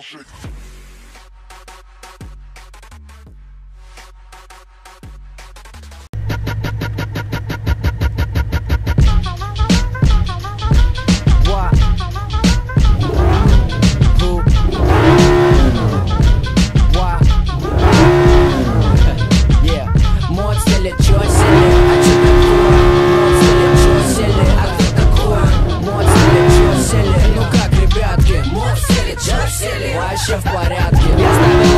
shake. Вообще в порядке. Я знаю